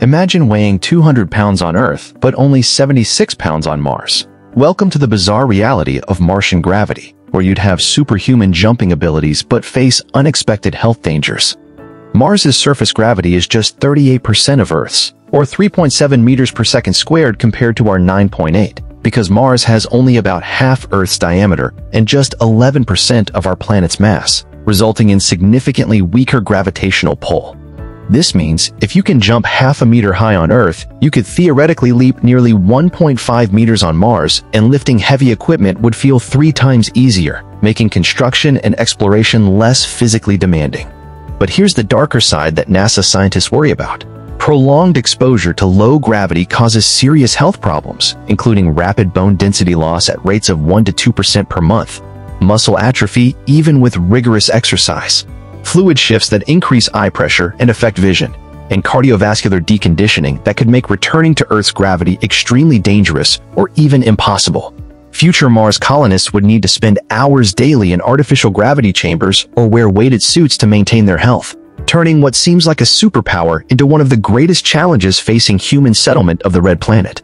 Imagine weighing 200 pounds on Earth, but only 76 pounds on Mars. Welcome to the bizarre reality of Martian gravity, where you'd have superhuman jumping abilities but face unexpected health dangers. Mars's surface gravity is just 38% of Earth's, or 3.7 meters per second squared compared to our 9.8, because Mars has only about half Earth's diameter and just 11% of our planet's mass, resulting in significantly weaker gravitational pull. This means if you can jump half a meter high on Earth, you could theoretically leap nearly 1.5 meters on Mars, and lifting heavy equipment would feel three times easier, making construction and exploration less physically demanding. But here's the darker side that NASA scientists worry about. Prolonged exposure to low gravity causes serious health problems, including rapid bone density loss at rates of 1 to 2% per month, muscle atrophy even with rigorous exercise, fluid shifts that increase eye pressure and affect vision, and cardiovascular deconditioning that could make returning to Earth's gravity extremely dangerous or even impossible. Future Mars colonists would need to spend hours daily in artificial gravity chambers or wear weighted suits to maintain their health, turning what seems like a superpower into one of the greatest challenges facing human settlement of the Red Planet.